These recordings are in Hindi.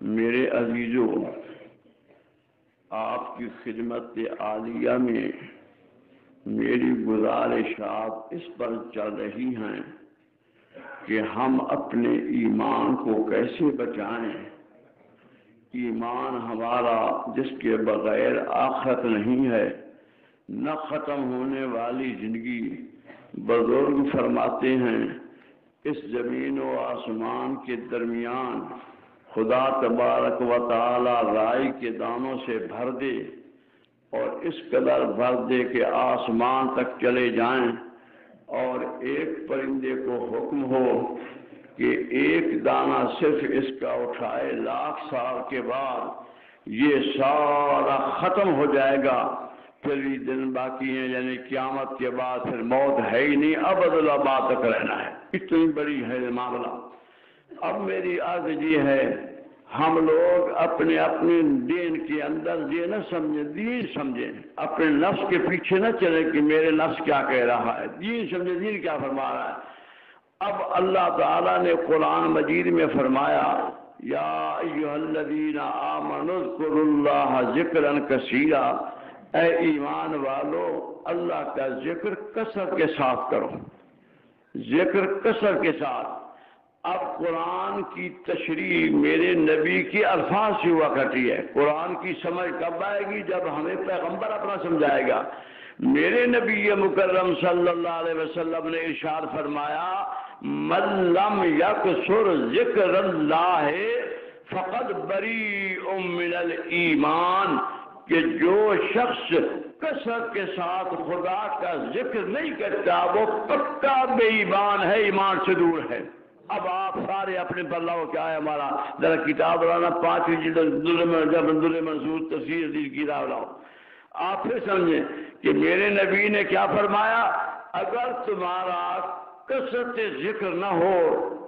मेरे अजीजों, आपकी खिदमत आलिया में मेरी गुजारिशात इस पर चल रही हैं कि हम अपने ईमान को कैसे बचाएँ। ईमान हमारा जिसके बगैर आखत नहीं है, न ख़त्म होने वाली ज़िंदगी। बुज़ुर्ग फरमाते हैं, इस ज़मीन व आसमान के दरमियान खुदा तबारक व ताला राय के दानों से भर दे और इस कदर भर दे के आसमान तक चले जाएँ और एक परिंदे को हुक्म हो कि एक दाना सिर्फ़ इसका उठाए लाख साल के बाद ये सारा खत्म हो जाएगा। फिर भी दिन बाकी है, यानी क्यामत के बाद फिर मौत है ही नहीं, अब अदलाबाद तक रहना है। इतनी बड़ी है मामला। अब मेरी अर्ज़ ये है। हम लोग अपने अपने दीन के अंदर ये न समझे दीन समझे। अपने नफ्स के पीछे न चले कि मेरे नफ्स क्या कह रहा है। दीन समझे दीन क्या फरमा रहा है। अब अल्लाह ताला ने कुरान मजीद में फरमाया, या युहल्लदीना आमनुल्लाह जिक्रन कसीरा। ए ईमान वालो, अल्लाह का ज़िक्र कसर के साथ करो। ज़िक्र कसर के साथ। अब कुरान की तशरी मेरे नबी के अल्फाज से हुआ करती है। कुरान की समझ कब आएगी? जब हमें पैगंबर अपना समझाएगा। मेरे नबी मुकर्रम सल्लल्लाहु अलैहि वसल्लम ने इशार फरमाया मल्लम यकसुर ज़िक्र फ़कत बरी उमिनल ईमान कि जो शख्स कसरत के साथ खुदा का ज़िक्र नहीं करता, वो पक्का बेईमान है, ईमान से दूर है। अब आप सारे अपने बल्लाओ क्या है हमारा। जरा किताब लाना, पांचवी जब मंसूर तस्वीर किताब लाओ। आप फिर समझे कि मेरे नबी ने क्या फरमाया? अगर तुम्हारा कसरत ज़िक्र न हो,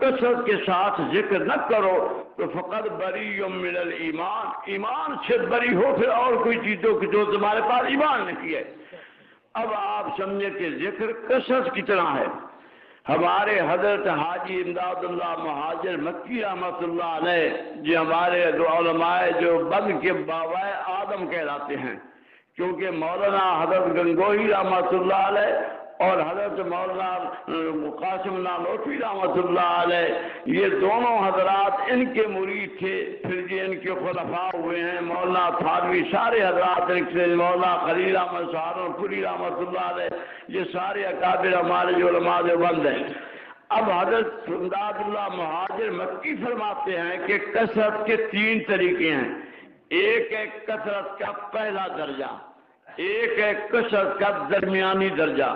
कसरत के साथ ज़िक्र न करो तो फ़कत बरी मिलल ईमान। ईमान से बरी हो, फिर और कोई चीज़ों की जो तुम्हारे पास ईमान नहीं है। अब आप समझे कि ज़िक्र कसरत की तरह है। हमारे हज़रत हाजी इमदादुल्ला महाजर मक्की रहमत जो हमारे जो बंद के बाबा आदम कहलाते हैं, क्योंकि मौलाना हज़रत गंगोही रहमत और हज़रत मौलाना कासिम नोटवी रहमत ये दोनों हजरात इनके मुरीद थे, फिर ये इनके खुलफा हुए हैं। मौलाना थानवी सारे हजरात इनसे मौलाना खलील अहमद सहारनपुरी रहमत ये सारे अकाबिर हमारे जो नमाज़ बंद हैं। अब हज़रत सुमदादुल्ला महाजिर मक्की फरमाते हैं कि कसरत के तीन तरीके हैं। एक है कसरत का पहला दर्जा, एक है कसरत का दरमियानी दर्जा।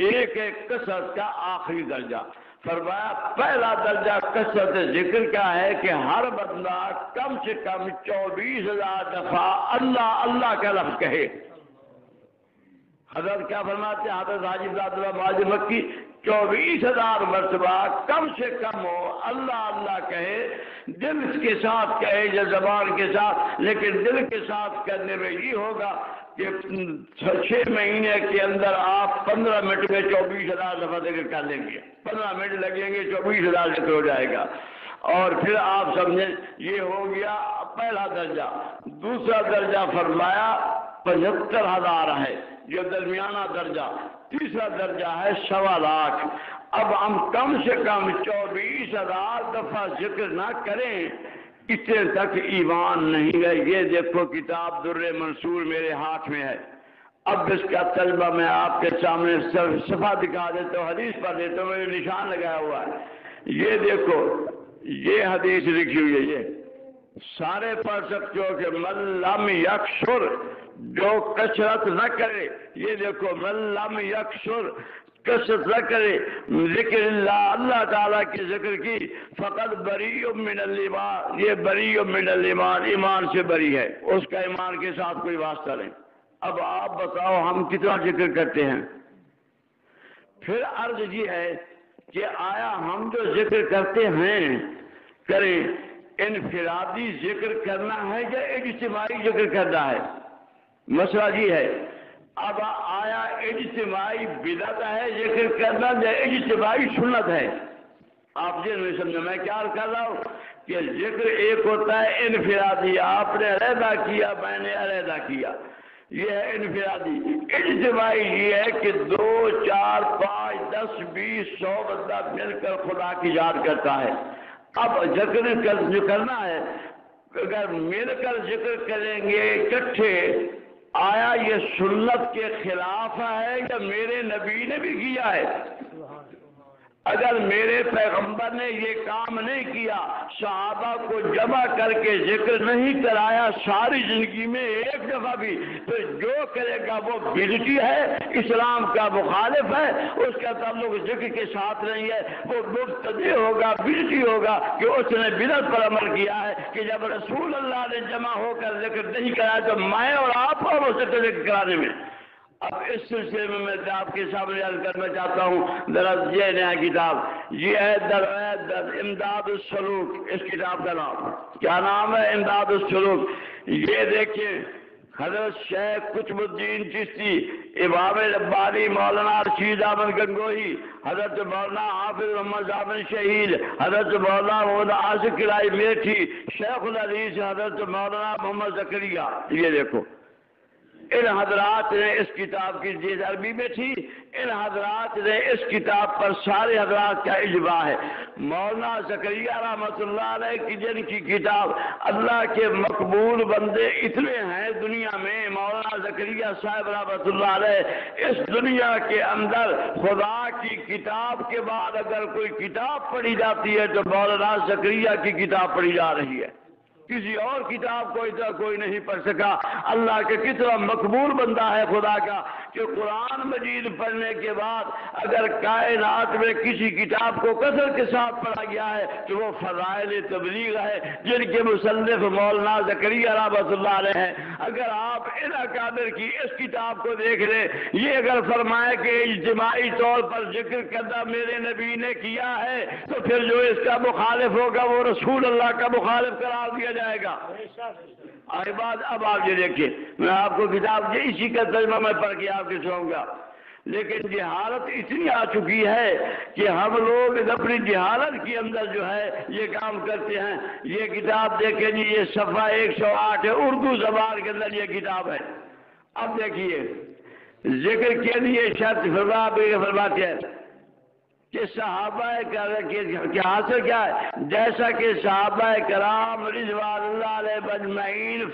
एक एक कसरत का आखिरी दर्जा। फरमाया, पहला दर्जा कसरत ज़िक्र का है कि हर बंदा कम से कम चौबीस हज़ार दफ़ा अल्लाह अल्लाह का लफ्ज कहे। हज़रत क्या फरमाते, हज़रत हाजिब माजिब मक्की, चौबीस हज़ार मरतबा कम से कम हो, अल्लाह अल्लाह कहे। दिल के साथ कहे या जबान के साथ, लेकिन दिल के साथ करने में ये होगा कि छः महीने के अंदर आप पंद्रह मिनट में चौबीस हज़ार दफ़ा ज़िक्र कर लेंगे। पंद्रह मिनट लगेंगे, चौबीस हज़ार ज़िक्र हो जाएगा। और फिर आप समझें, ये हो गया पहला दर्जा। दूसरा दर्जा फरमाया, पचहत्तर हज़ार है जो दरमियाना दर्जा। तीसरा दर्जा है सवा लाख। अब हम कम से कम चौबीस हज़ार दफ़ा ज़िक्र ना करें। इतने तक ईमान नहीं है। ये देखो किताब दुर्र मंसूर मेरे हाथ में है। अब इसका तजबा मैं आपके सामने सफ़ा दिखा देता हूँ, हदीस पर देता हूँ, मेरे निशान लगाया हुआ है। ये देखो, ये हदीस लिखी हुई है, ये। सारे पढ़ सकते हो कि मल्लम यक्षुर जो कसरत न करे, ये देखो मल्लम यक्षुर कसरत न करे। ज़िक्र अल्लाह ताला की ज़िक्र की, फ़कत बरी मिनल ये बरी मिनल ईमान ईमान से बरी है। उसका ईमान के साथ कोई वास्ता नहीं। अब आप बताओ, हम कितना ज़िक्र करते हैं? फिर अर्ज़ ये है कि आया हम जो ज़िक्र करते हैं, करें, इनफरादी ज़िक्र करना है या इज्तमाही ज़िक्र करना है? मसला जी है अब आया इज्तमाही बिदत है ज़िक्र करना या इज्तमाही सुन्नत है। आप ये नहीं समझो, मैं क्या कर रहा हूँ? कि ज़िक्र एक होता है, इनफिरादी, आपने अलहदा किया, मैंने अलहदा किया। ये है इनफिरादी। इजमाही ये है कि दो, चार, पाँच, दस, बीस, सौ बंदा मिलकर खुदा की याद करता है। अब ज़िक्र कर, करना है, अगर मिलकर ज़िक्र करेंगे इकट्ठे आया ये सुन्नत के खिलाफ है या मेरे नबी ने भी किया है? अगर मेरे पैगंबर ने ये काम नहीं किया, सहाबा को जमा करके ज़िक्र नहीं कराया, सारी ज़िंदगी में एक दफ़ा भी तो जो करेगा वो बिजटी है, इस्लाम का मुखालिफ है, उसका ताल्लुक ज़िक्र के साथ नहीं है। वो मुफ्तदी होगा बिजटी होगा कि उसने बिदत पर अमल किया है कि जब रसूल अल्लाह ने जमा होकर ज़िक्र नहीं कराया तो मैं और आप और उसे ज़िक्र कराने में। अब इस सिलसिले में मैं आपके सामने अर्ज़ करना चाहता हूँ दरअसल ये नया किताब ये है दर, दर इमदाद सलूक इस किताब का नाम। क्या नाम है इमदाद सलूक? ये देखिए हज़रत शेख कुतुबुद्दीन चिश्ती इमाम रब्बानी मौलाना रशीद अहमद गंगोही हज़रत मौलाना हाफिज मोहम्मद जामिन शहीद हज़रत मौलाना मोहम्मद आसिफ किलाई मेठी शेख अलीस हज़रत मौलाना मोहम्मद जकरिया। ये देखो इन हजरात ने इस किताब की चीज़ अरबी में थी, इन हजरात ने इस किताब पर सारे हजरात का इजबा है। मौलाना जकरिया रहमत की जिनकी किताब अल्लाह के मकबूल बंदे इतने हैं दुनिया में, मौलाना जकरिया साहब रहमत इस दुनिया के अंदर खुदा की किताब के बाद अगर कोई किताब पढ़ी जाती है तो मौलाना जकरिया की किताब पढ़ी जा रही है। किसी और किताब को इतना कोई नहीं पढ़ सका। अल्लाह के कितना मकबूल बंदा है खुदा का कि कुरान मजीद पढ़ने के बाद अगर कायनात में किसी किताब को कसर के साथ पढ़ा गया है तो वो फ़जाइल तबलीग है, जिनके मुसनफ मौलाना जकरिया रहमत हैं। अगर आप इन अकादर की इस किताब को देख लें, ये अगर फरमाए कि इज्तमाही तौर पर ज़िक्र करना मेरे नबी ने किया है तो फिर जो इसका मुखालिफ होगा, वो रसूल अल्लाह का मुखालिफ करार दिया जाएगा। और बाद अब आप ये देखिए, मैं आपको किताब इसी का तर्जमा मैं पढ़ के आपके सुनाऊँगा। लेकिन जहालत इतनी आ चुकी है कि हम लोग अपनी जहालत के अंदर जो है, ये काम करते हैं। ये किताब देखें जी, ये सफ़ा एक सौ आठ है, उर्दू जबान के अंदर ये किताब है। अब देखिए, ज़िक्र के लिए शर्त फरमा फरमाते हैं कि सहाबा के हासिल क्या है? जैसा कि सहाबा कराम रिजवान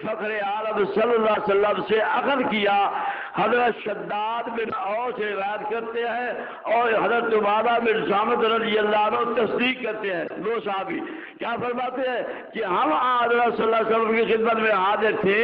फ़ख्र आलम सल्लल्लाहु से अखर किया, हज़रत शद्दाद बिन औ से रिवायत करते हैं और हज़रत उबादा बिन सामद रज़ी अल्लाह तस्दीक करते हैं। दो साहबी क्या फरमाते हैं कि हम हज़रत की खिदमत में हाजिर थे,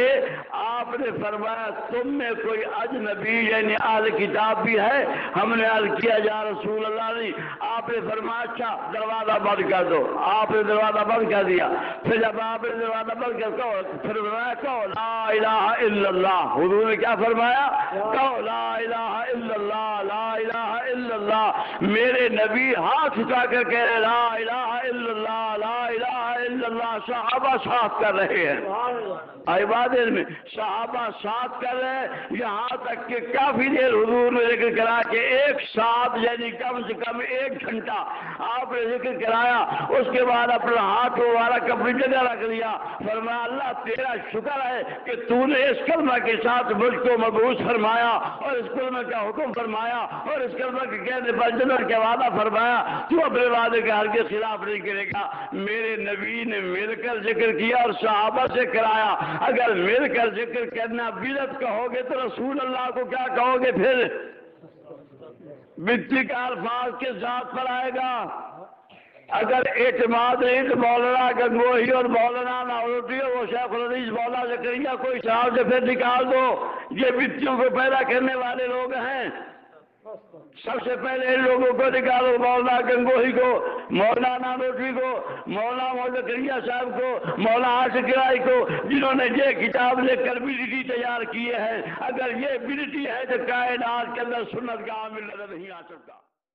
आपने फरमाया, तुम में कोई अजनबी यानी आल किताब भी है? हमने अर्ज़ किया जा रसूल अल्लाह ने आपने फरमाया अच्छा दरवाज़ा बंद कर दो। आपने दरवाज़ा बंद कर दिया। फिर जब आपने दरवाज़ा बंद कर, कहो, फिर फरमाया, कहो, ला इलाहा इल्लल्लाह। हुजूर ने क्या फरमाया? कहो, ला इलाहा इल्लल्लाह, ला इलाहा इल्लल्लाह। मेरे नबी हाथ उठाकर कह रहे ला इलाहा इल्लल्लाह ला इलाहा इल्लल्लाह सहाबा साफ़ कर रहे हैं। इबादत में सहाबा साथ कर रहे हैं यहाँ तक कि काफ़ी देर हुजूर ने ज़िक्र करा के एक साथ यानी कम से कम एक घंटा आपने ज़िक्र कराया उसके बाद अपना हाथ वाला कपड़ी जगह रख लिया। फरमाया अल्लाह तेरा शुक्र है कि तूने इस कलमा के साथ मुझको मबूस फरमाया और इस कलमा का हुक्म फरमाया और इस कलमा के कहने पर जनर के वादा फरमाया। तू अपने वादे के हर के खिलाफ नहीं करेगा। मेरे नबी ने मिलकर ज़िक्र किया और सहाबा से कराया। अगर मिलकर ज़िक्र करना बिरत कहोगे तो रसूल अल्लाह को क्या कहोगे फिर? मिट्टी का अल्फाज के साथ पर आएगा? अगर एतमाद नहीं तो मौलाना गंगोही और मौलाना नावरती और वो शेख रदीज मौला जकरिया कोई साहब से फिर निकाल दो। ये मिट्टियों को पैदा करने वाले लोग हैं। सबसे पहले इन लोगों को निकालो मौलाना गंगोही को, मौलाना नानोटी को, मौलाना मौलकरिया साहब को, मौलाना आशिकराई को, जिन्होंने ये किताब लेकर बिलिटी तैयार किए हैं। अगर ये बिलिटी है तो कायनात के अंदर सुन्नत का आमिल नहीं आ सकता।